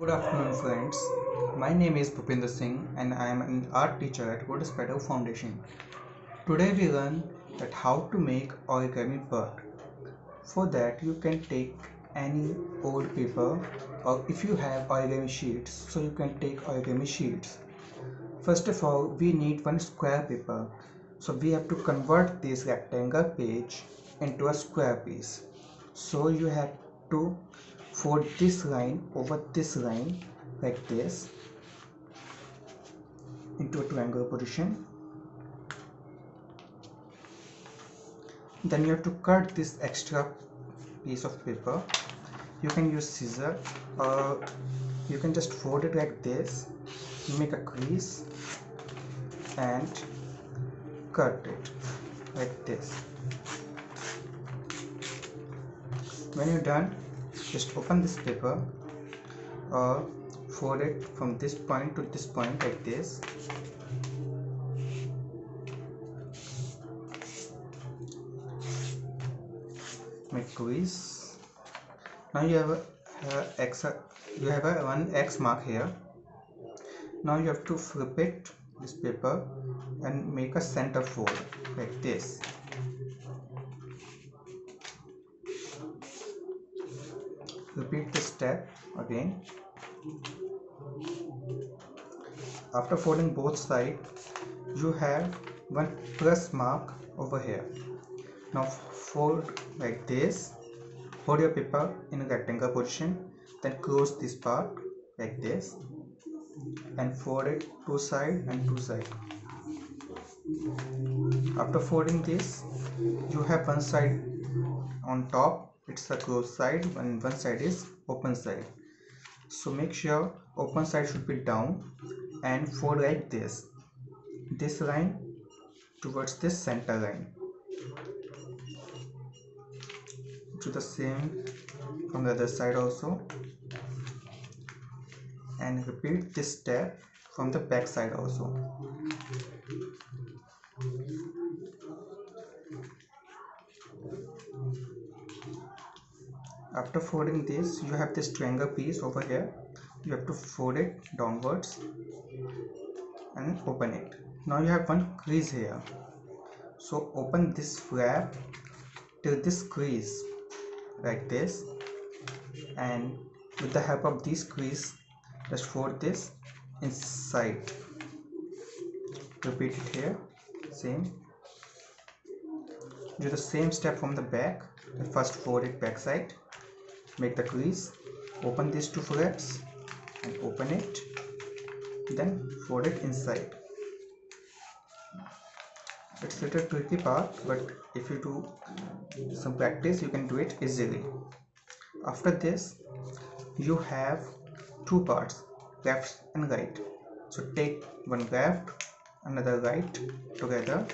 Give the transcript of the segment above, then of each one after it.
Good afternoon friends. My name is Bhupinder Singh and I am an art teacher at Lotus Petal Foundation. Today we learn that how to make origami bird. For that you can take any old paper or if you have origami sheets so you can take origami sheets. First of all we need one square paper so we have to convert this rectangle page into a square piece. So you have to fold this line over this line like this into a triangle position. Then you have to cut this extra piece of paper. You can use scissor or you can just fold it like this make a crease and cut it like this. When you're done just open this paper or fold it from this point to this point like this. Make crease now you have a, x uh, you have a one x mark here. Now you have to flip it this paper and make a center fold like this repeat this step again. After folding both sides you have one plus mark over here. Now fold like this. Hold your paper in a rectangle position then close this part like this and fold it two side and two side. After folding this you have one side on top it's a closed side and one side is open side. So make sure open side should be down and fold like this. This line towards this center line. To the same from the other side also. And repeat this step from the back side also after folding this you have this triangle piece over here. You have to fold it downwards and open it. Now you have one crease here. So open this flap till this crease like this. And with the help of this crease just fold this inside. Repeat it here. Same. Do the same step from the back. First fold it back side make the crease open these two flaps and open it then fold it inside. It's a little tricky part but if you do some practice you can do it easily. After this you have two parts left and right so take one left another right together.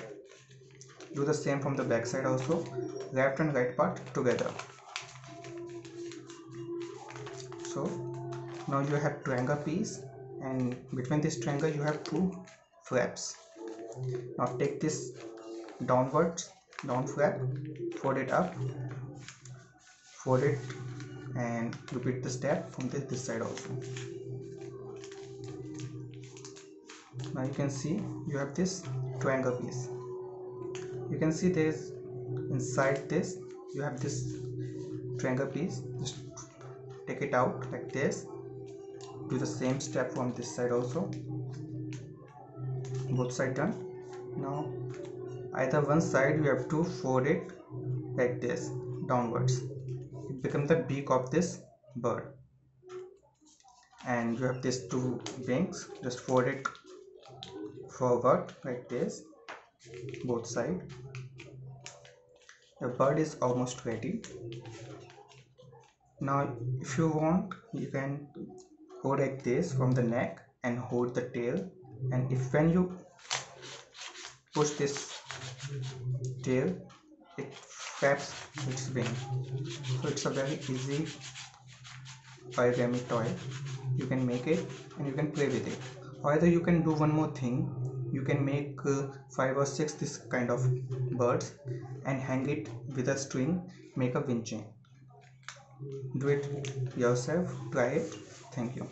Do the same from the back side also left and right part together so now you have triangle piece and between this triangle you have two flaps. Now take this downwards down flap fold it up fold it and repeat the step from this, this side also. Now you can see you have this triangle piece. You can see there is inside this you have this triangle piece just take it out like this. Do the same step from this side also. Both side done. Now either one side you have to fold it like this downwards. It becomes the beak of this bird. And you have these two wings. Just fold it forward like this both side. The bird is almost ready now if you want you can hold like this from the neck and hold the tail. And if when you push this tail it flaps its wing. So it's a very easy origami toy. You can make it and you can play with it. Or either you can do one more thing. You can make uh, five or six this kind of birds and hang it with a string. Make a wind chain do it yourself try it. Thank you